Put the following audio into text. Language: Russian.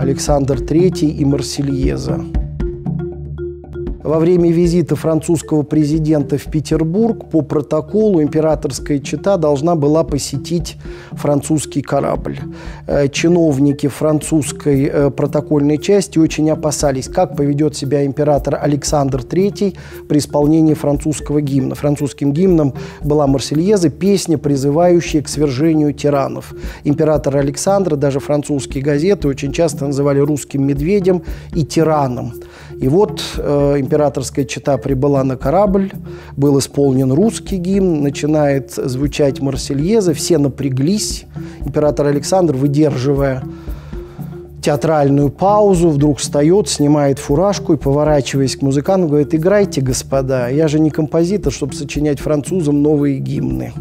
Александр III и Марсельеза. Во время визита французского президента в Петербург по протоколу императорская чета должна была посетить французский корабль. Э, чиновники французской э, протокольной части очень опасались, как поведет себя император Александр III при исполнении французского гимна. Французским гимном была Марсельеза, песня, призывающая к свержению тиранов. Император Александр, даже французские газеты очень часто называли русским медведем и тираном. И вот э, императорская чета прибыла на корабль, был исполнен русский гимн, начинает звучать Марсельеза, все напряглись. Император Александр, выдерживая театральную паузу, вдруг встает, снимает фуражку и, поворачиваясь к музыканту, говорит, играйте, господа, я же не композитор, чтобы сочинять французам новые гимны.